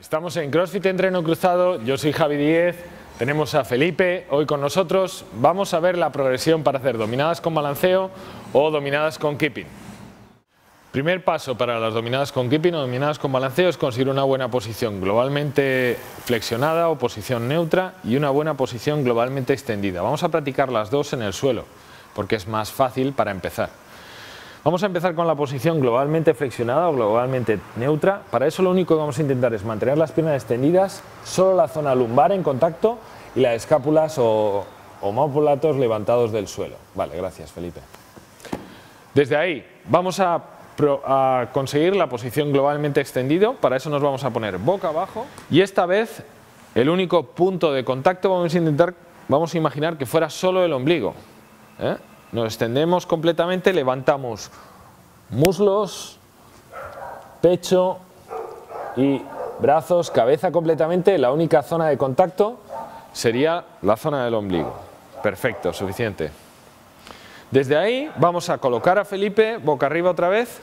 Estamos en CrossFit Entreno Cruzado, yo soy Javi Díez, tenemos a Felipe hoy con nosotros. Vamos a ver la progresión para hacer dominadas con balanceo o dominadas con keeping. Primer paso para las dominadas con keeping o dominadas con balanceo es conseguir una buena posición globalmente flexionada o posición neutra y una buena posición globalmente extendida. Vamos a practicar las dos en el suelo porque es más fácil para empezar. Vamos a empezar con la posición globalmente flexionada o globalmente neutra. Para eso lo único que vamos a intentar es mantener las piernas extendidas, solo la zona lumbar en contacto y las escápulas o homóplatos levantados del suelo. Vale, gracias Felipe. Desde ahí vamos a, a conseguir la posición globalmente extendido. Para eso nos vamos a poner boca abajo y esta vez el único punto de contacto vamos a intentar, vamos a imaginar que fuera solo el ombligo. ¿eh? Nos extendemos completamente, levantamos muslos, pecho y brazos, cabeza completamente. La única zona de contacto sería la zona del ombligo. Perfecto, suficiente. Desde ahí vamos a colocar a Felipe boca arriba otra vez.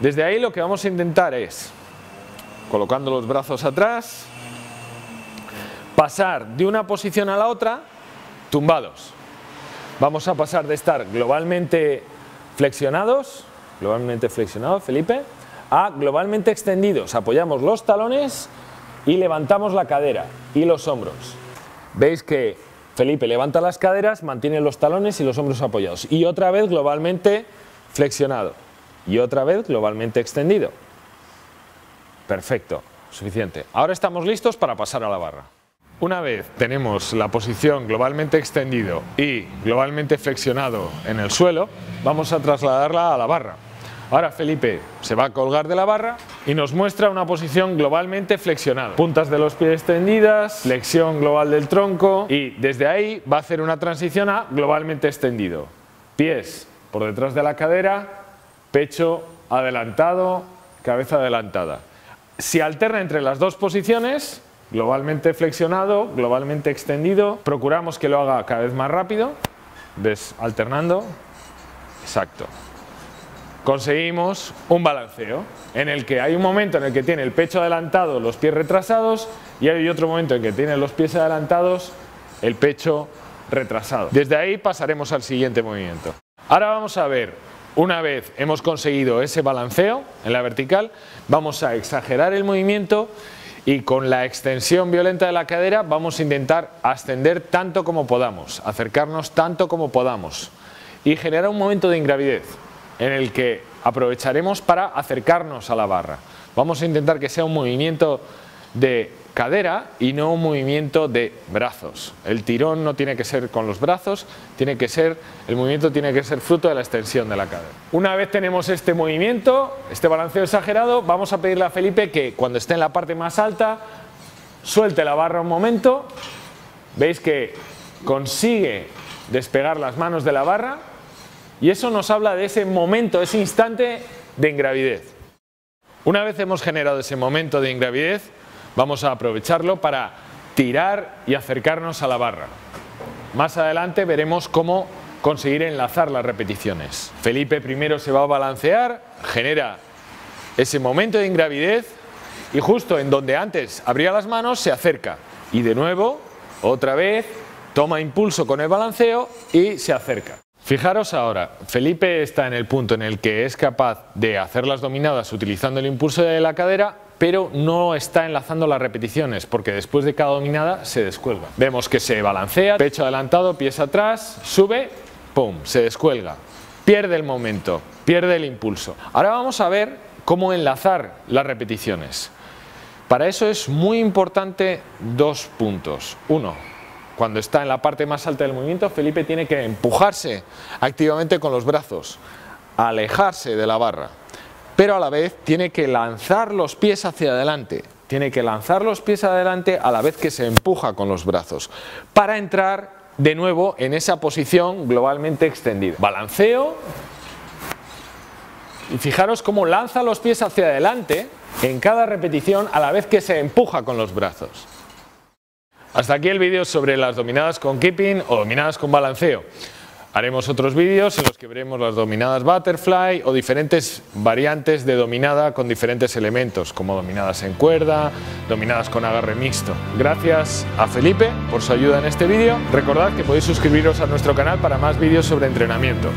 Desde ahí lo que vamos a intentar es, colocando los brazos atrás, pasar de una posición a la otra tumbados. Vamos a pasar de estar globalmente flexionados, globalmente flexionados, Felipe, a globalmente extendidos. Apoyamos los talones y levantamos la cadera y los hombros. Veis que Felipe levanta las caderas, mantiene los talones y los hombros apoyados. Y otra vez globalmente flexionado. Y otra vez globalmente extendido. Perfecto, suficiente. Ahora estamos listos para pasar a la barra. Una vez tenemos la posición globalmente extendido y globalmente flexionado en el suelo, vamos a trasladarla a la barra. Ahora Felipe se va a colgar de la barra y nos muestra una posición globalmente flexionada. Puntas de los pies extendidas, flexión global del tronco y desde ahí va a hacer una transición a globalmente extendido. Pies por detrás de la cadera, pecho adelantado, cabeza adelantada. Si alterna entre las dos posiciones, globalmente flexionado, globalmente extendido. Procuramos que lo haga cada vez más rápido, ves, alternando. Exacto. Conseguimos un balanceo en el que hay un momento en el que tiene el pecho adelantado, los pies retrasados y hay otro momento en que tiene los pies adelantados, el pecho retrasado. Desde ahí pasaremos al siguiente movimiento. Ahora vamos a ver, una vez hemos conseguido ese balanceo en la vertical, vamos a exagerar el movimiento y con la extensión violenta de la cadera vamos a intentar ascender tanto como podamos, acercarnos tanto como podamos y generar un momento de ingravidez en el que aprovecharemos para acercarnos a la barra. Vamos a intentar que sea un movimiento de cadera y no un movimiento de brazos. El tirón no tiene que ser con los brazos, tiene que ser, el movimiento tiene que ser fruto de la extensión de la cadera. Una vez tenemos este movimiento, este balanceo exagerado, vamos a pedirle a Felipe que cuando esté en la parte más alta, suelte la barra un momento. Veis que consigue despegar las manos de la barra y eso nos habla de ese momento, ese instante de ingravidez. Una vez hemos generado ese momento de ingravidez, Vamos a aprovecharlo para tirar y acercarnos a la barra. Más adelante veremos cómo conseguir enlazar las repeticiones. Felipe primero se va a balancear, genera ese momento de ingravidez y justo en donde antes abría las manos se acerca y de nuevo, otra vez, toma impulso con el balanceo y se acerca. Fijaros ahora, Felipe está en el punto en el que es capaz de hacer las dominadas utilizando el impulso de la cadera pero no está enlazando las repeticiones porque después de cada dominada se descuelga. Vemos que se balancea, pecho adelantado, pies atrás, sube, pum, se descuelga. Pierde el momento, pierde el impulso. Ahora vamos a ver cómo enlazar las repeticiones. Para eso es muy importante dos puntos. Uno, cuando está en la parte más alta del movimiento, Felipe tiene que empujarse activamente con los brazos, alejarse de la barra pero a la vez tiene que lanzar los pies hacia adelante. Tiene que lanzar los pies adelante a la vez que se empuja con los brazos para entrar de nuevo en esa posición globalmente extendida. Balanceo y fijaros cómo lanza los pies hacia adelante en cada repetición a la vez que se empuja con los brazos. Hasta aquí el vídeo sobre las dominadas con keeping o dominadas con balanceo. Haremos otros vídeos en los que veremos las dominadas butterfly o diferentes variantes de dominada con diferentes elementos, como dominadas en cuerda, dominadas con agarre mixto. Gracias a Felipe por su ayuda en este vídeo. Recordad que podéis suscribiros a nuestro canal para más vídeos sobre entrenamiento.